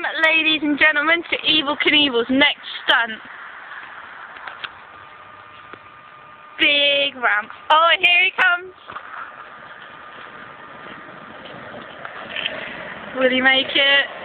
Welcome, ladies and gentlemen, to Evel Knievel's next stunt. Big ramp. Oh, and here he comes. Will he make it?